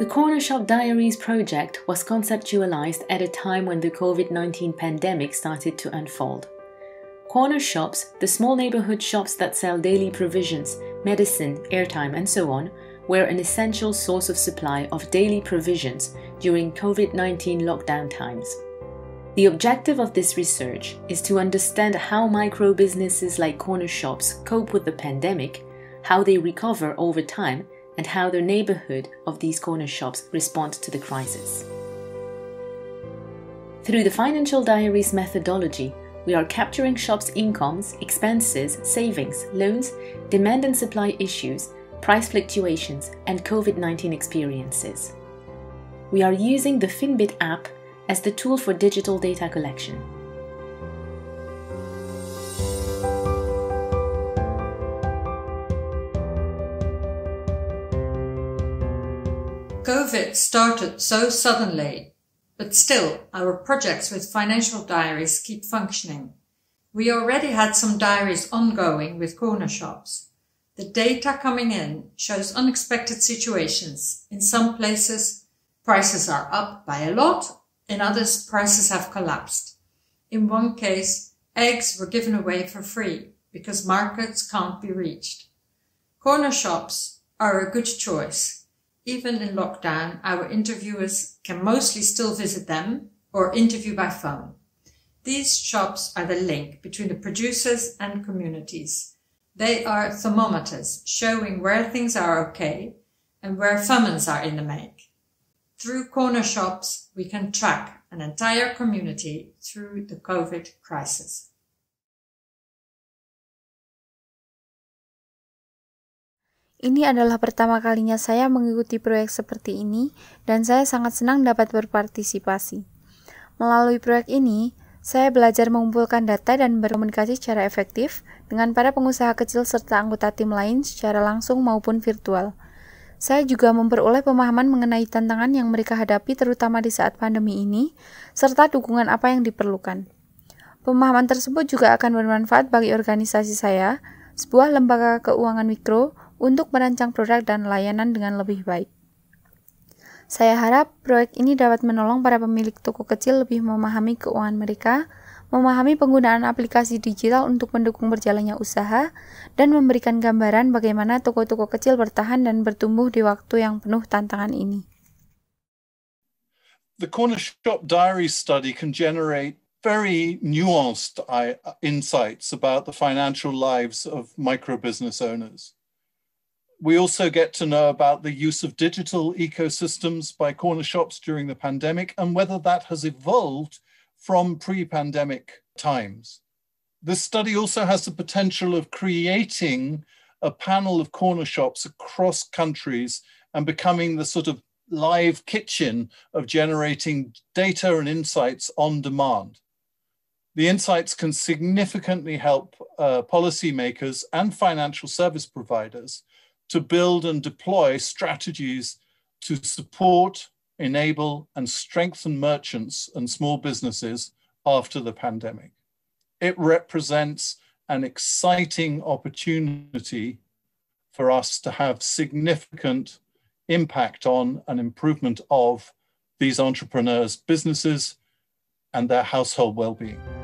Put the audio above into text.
The Corner Shop Diaries project was conceptualized at a time when the COVID 19 pandemic started to unfold. Corner shops, the small neighborhood shops that sell daily provisions, medicine, airtime, and so on, were an essential source of supply of daily provisions during COVID 19 lockdown times. The objective of this research is to understand how micro businesses like corner shops cope with the pandemic, how they recover over time, and how the neighborhood of these corner shops respond to the crisis. Through the Financial Diaries methodology, we are capturing shops' incomes, expenses, savings, loans, demand and supply issues, price fluctuations, and COVID 19 experiences. We are using the Finbit app as the tool for digital data collection. COVID started so suddenly but still, our projects with financial diaries keep functioning. We already had some diaries ongoing with corner shops. The data coming in shows unexpected situations. In some places, prices are up by a lot. In others, prices have collapsed. In one case, eggs were given away for free because markets can't be reached. Corner shops are a good choice even in lockdown, our interviewers can mostly still visit them or interview by phone. These shops are the link between the producers and communities. They are thermometers showing where things are okay and where famines are in the make. Through corner shops, we can track an entire community through the COVID crisis. Ini adalah pertama kalinya saya mengikuti proyek seperti ini, dan saya sangat senang dapat berpartisipasi. Melalui proyek ini, saya belajar mengumpulkan data dan berkomunikasi secara efektif dengan para pengusaha kecil serta anggota tim lain secara langsung maupun virtual. Saya juga memperoleh pemahaman mengenai tantangan yang mereka hadapi terutama di saat pandemi ini, serta dukungan apa yang diperlukan. Pemahaman tersebut juga akan bermanfaat bagi organisasi saya, sebuah lembaga keuangan mikro, untuk merancang produk dan layanan dengan lebih baik. Saya harap proyek ini dapat menolong para pemilik toko kecil lebih memahami keuangan mereka, memahami penggunaan aplikasi digital untuk mendukung berjalannya usaha, dan memberikan gambaran bagaimana toko-toko kecil bertahan dan bertumbuh di waktu yang penuh tantangan ini. The Corner Shop Diary study can generate very nuanced uh, insights about the financial lives of micro business owners. We also get to know about the use of digital ecosystems by corner shops during the pandemic and whether that has evolved from pre pandemic times. This study also has the potential of creating a panel of corner shops across countries and becoming the sort of live kitchen of generating data and insights on demand. The insights can significantly help uh, policymakers and financial service providers to build and deploy strategies to support, enable, and strengthen merchants and small businesses after the pandemic. It represents an exciting opportunity for us to have significant impact on and improvement of these entrepreneurs' businesses and their household well being.